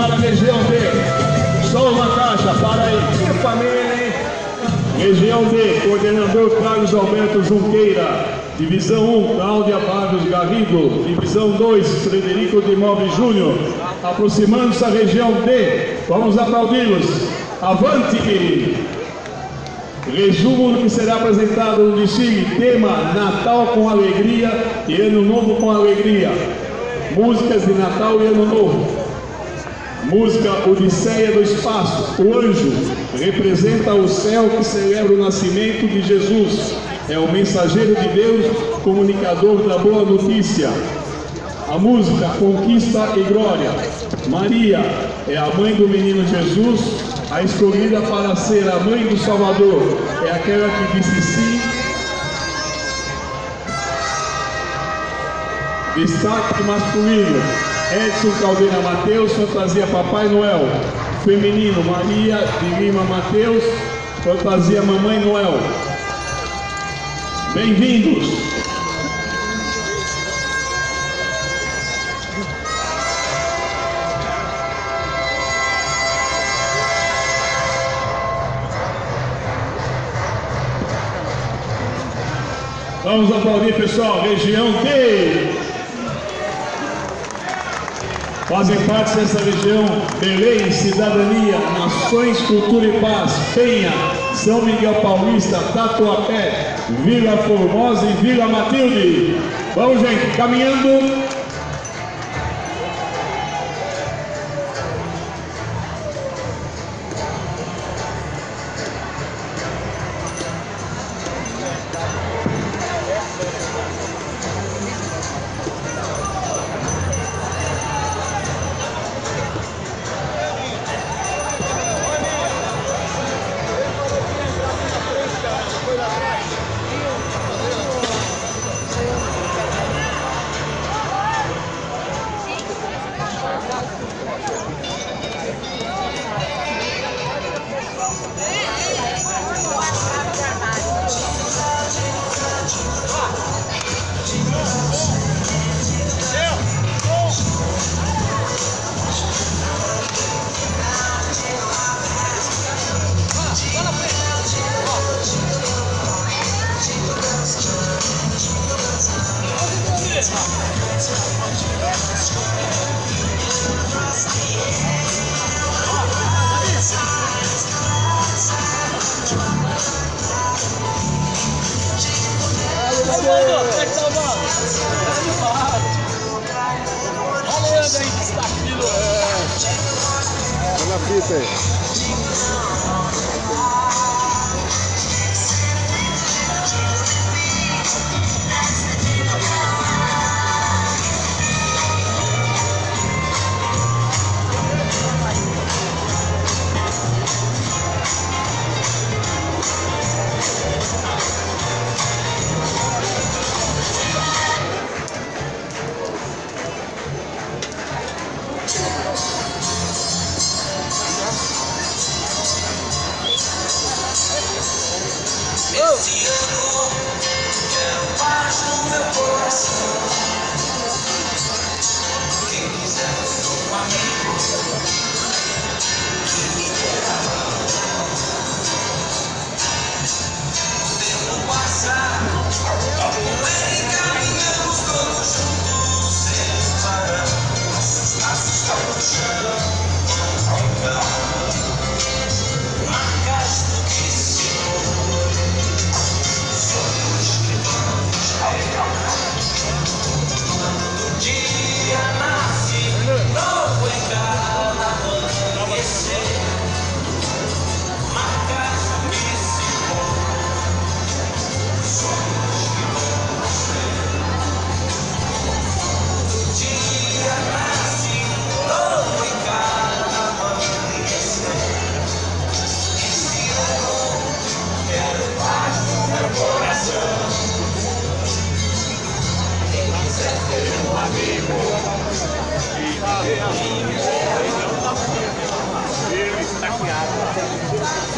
para a região D. Só uma caixa, para aí. Que família, hein? Região D, coordenador Carlos Alberto Junqueira. Divisão 1, Cláudia Barros Garrido. Divisão 2, Frederico de Móveis Júnior. Aproximando-se da região D, vamos aplaudi-los. Avante! Resumo do que será apresentado no desfile. Tema Natal com alegria e Ano Novo com alegria. Músicas de Natal e Ano Novo. Música Odisseia do Espaço. O anjo representa o céu que celebra o nascimento de Jesus é o mensageiro de Deus, comunicador da boa notícia. A música Conquista e Glória. Maria é a mãe do menino Jesus, a escolhida para ser a mãe do Salvador. É aquela que disse sim. Destaque masculino. Edson Caldeira Mateus, fantasia Papai Noel. Feminino, Maria de Lima Mateus, fantasia Mamãe Noel. Bem-vindos! Vamos aplaudir, pessoal. Região D. Fazem parte dessa região Belém, Cidadania, Nações, Cultura e Paz, Penha, São Miguel Paulista, Tatuapé, Vila Formosa e Vila Matilde. Vamos, gente, caminhando. Olha o Leandro aí, Está aqui Luan. Olha a fita aí.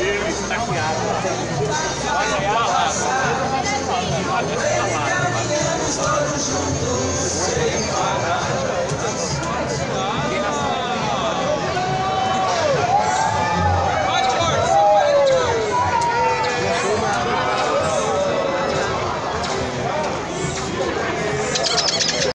Ele está cunhado. é a